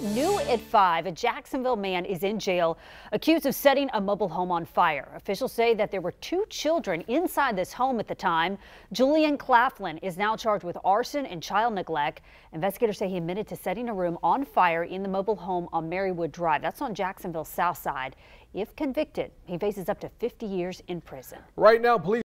New at 5, a Jacksonville man is in jail accused of setting a mobile home on fire. Officials say that there were two children inside this home at the time. Julien Claflin is now charged with arson and child neglect. Investigators say he admitted to setting a room on fire in the mobile home on Marywood Drive. That's on Jacksonville's south side. If convicted, he faces up to 50 years in prison. Right now, police